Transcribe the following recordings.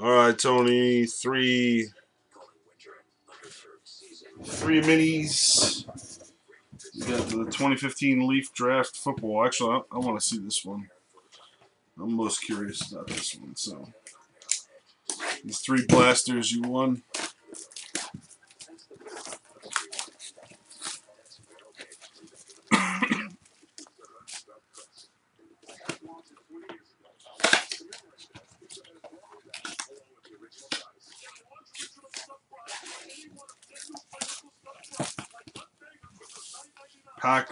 All right, Tony. Three, three minis. You got the 2015 Leaf Draft Football. Actually, I, I want to see this one. I'm most curious about this one. So, these three blasters you won. Pack,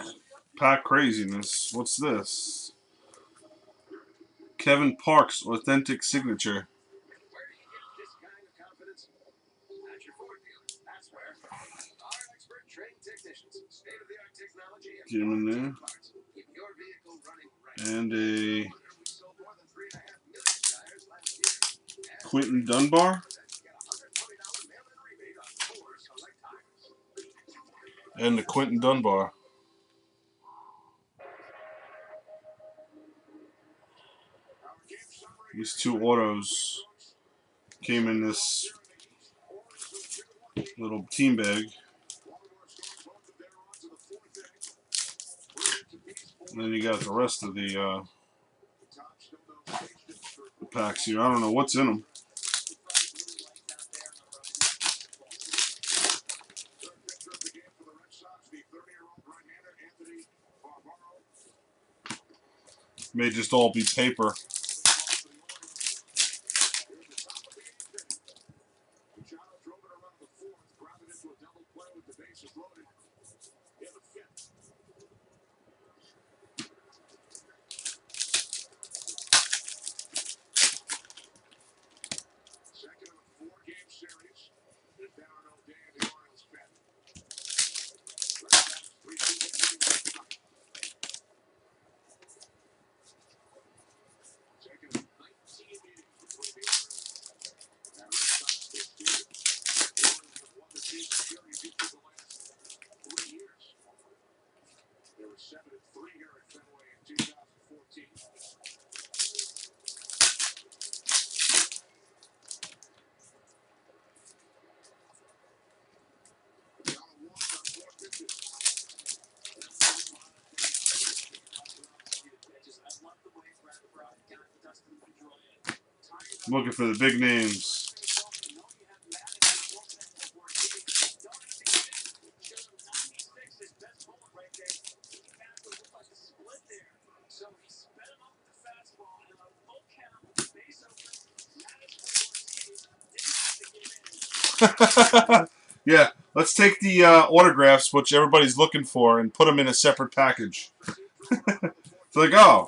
pack craziness. What's this? Kevin Parks, authentic signature. Get him in there. And a Quinten Dunbar. And the Quinten Dunbar. These two autos came in this little team bag. And then you got the rest of the, uh, the packs here. I don't know what's in them. May just all be paper. I'm looking for the big names. yeah, let's take the uh, autographs, which everybody's looking for, and put them in a separate package. it's like, oh,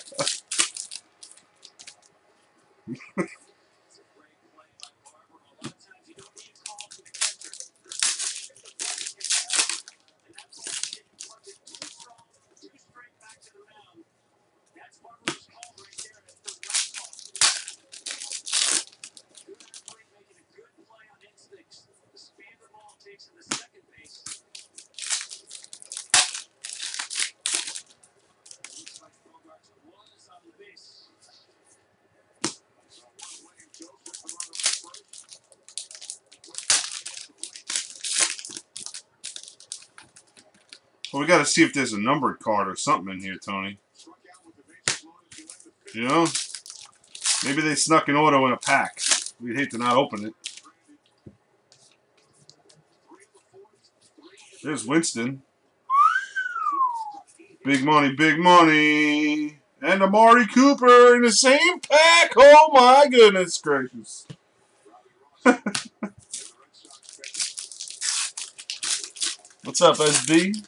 Well, we got to see if there's a numbered card or something in here, Tony. You know? Maybe they snuck an auto in a pack. We'd hate to not open it. There's Winston. Big money, big money. And Amari Cooper in the same pack. Oh my goodness gracious. What's up, SB?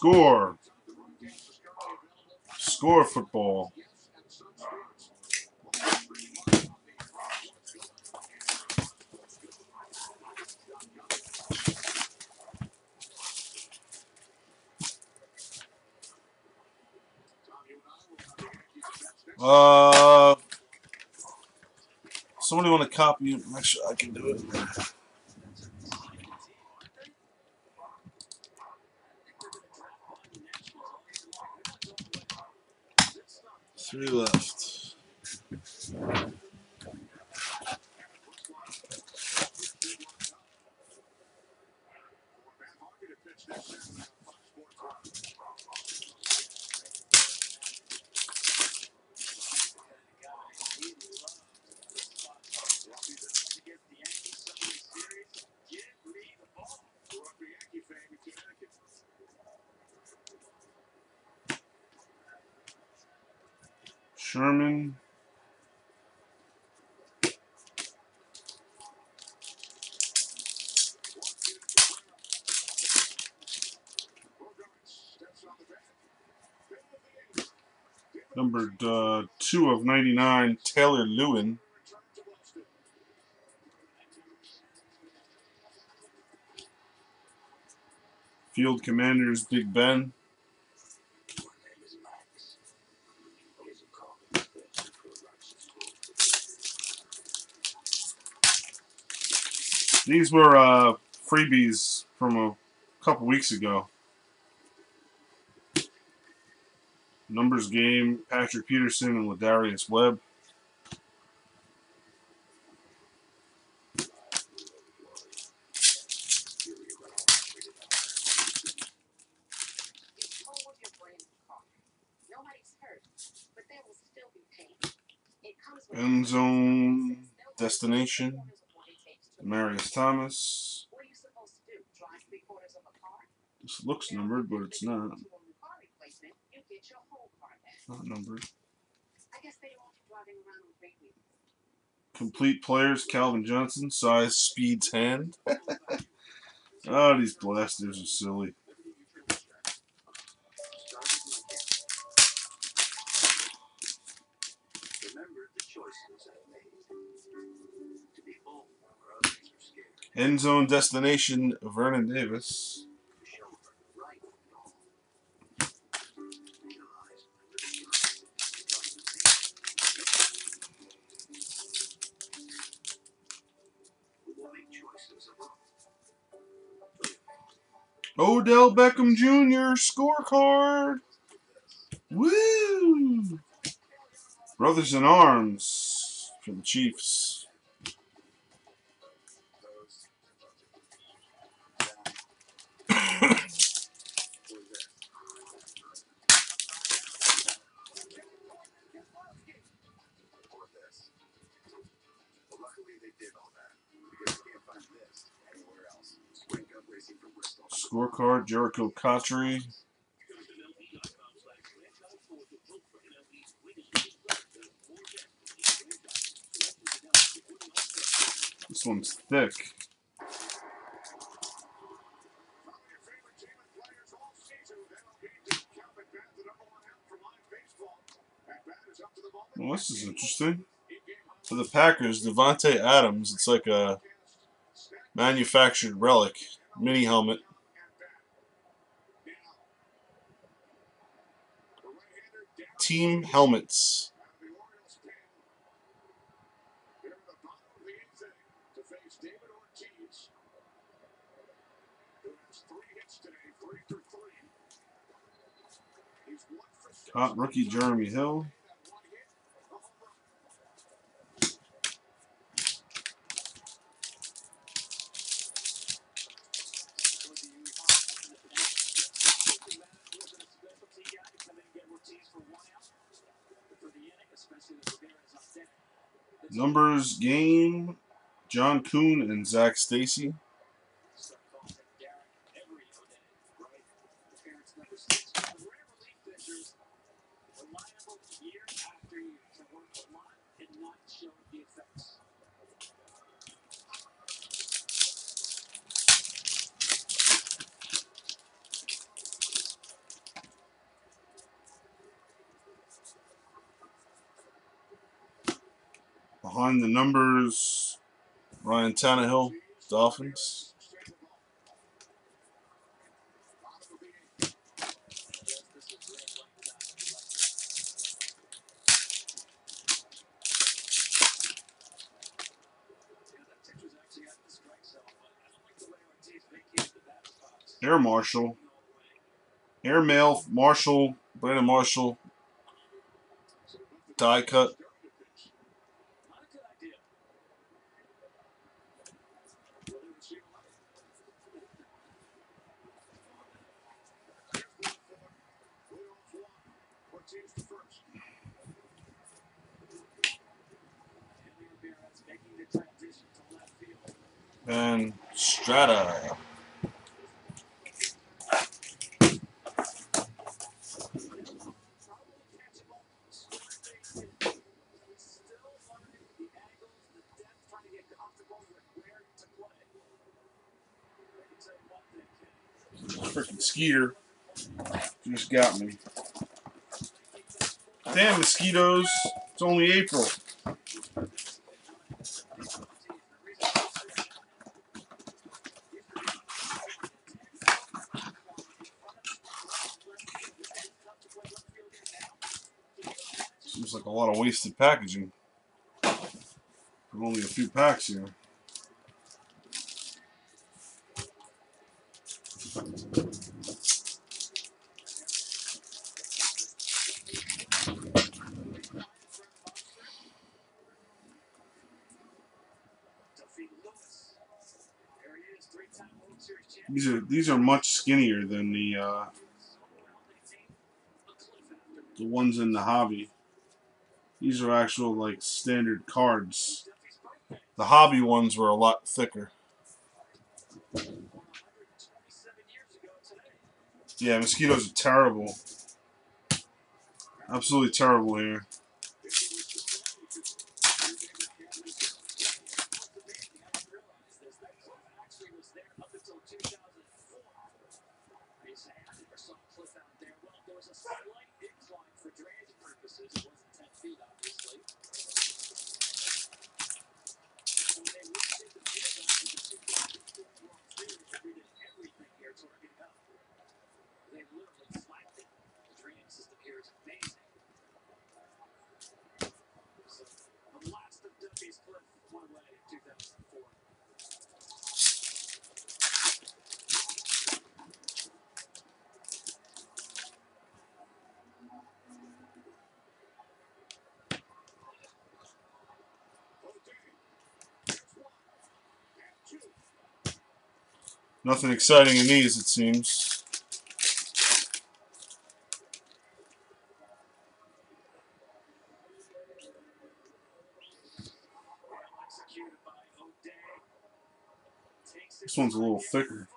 Score. Score football. Uh, somebody want to copy sure I can do it. Three left. Sherman. Numbered uh, 2 of 99, Taylor Lewan. Field Commanders, Big Ben. These were uh, freebies from a couple weeks ago. Numbers game, Patrick Peterson and Lardarius Webb. End zone destination. Marius Thomas. This looks numbered, but it's not. Not numbered. Complete players, Calvin Johnson, size, speeds, hand. oh, ah, these blasters are silly. End zone destination, Vernon Davis. Odell Beckham Jr. scorecard. Woo! Brothers in Arms for the Chiefs. Scorecard, Jerricho Cotchery. This one's thick. Well, this is interesting. For the Packers, Davante Adams, it's like a manufactured relic mini helmet. Team helmets. Hot rookie Jeremy Hill. Numbers game, John Kuhn and Zac Stacy. The numbers, Ryan Tannehill, Dolphins. Air Marshall. Airmail Marshall, Brandon Marshall. Die cut. And Strata. Freaking Skeeter just got me. Damn mosquitoes. It's only April. Seems like a lot of wasted packaging. For only a few packs here. These are these are much skinnier than the uh, the ones in the hobby. These are actual like standard cards. The hobby ones were a lot thicker. Yeah, mosquitoes are terrible. Absolutely terrible here. Nothing exciting in these, it seems. This one's a little thicker.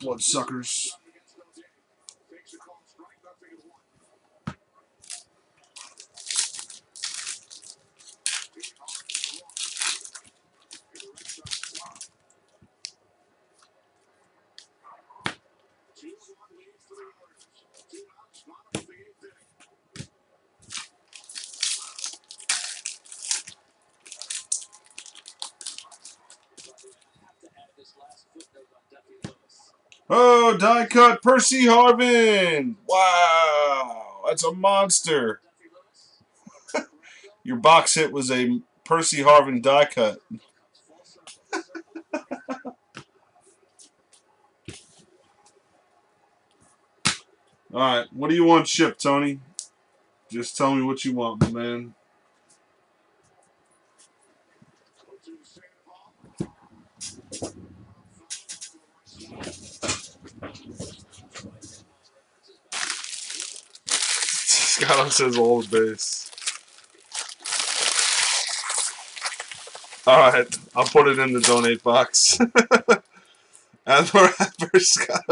Bloodsuckers. Oh, die cut Percy Harvin. Wow, that's a monster. Your box hit was a Percy Harvin die cut. All right, what do you want shipped, Tony? Just tell me what you want, my man. Scott says old base. Alright, I'll put it in the donate box. And we're Scott.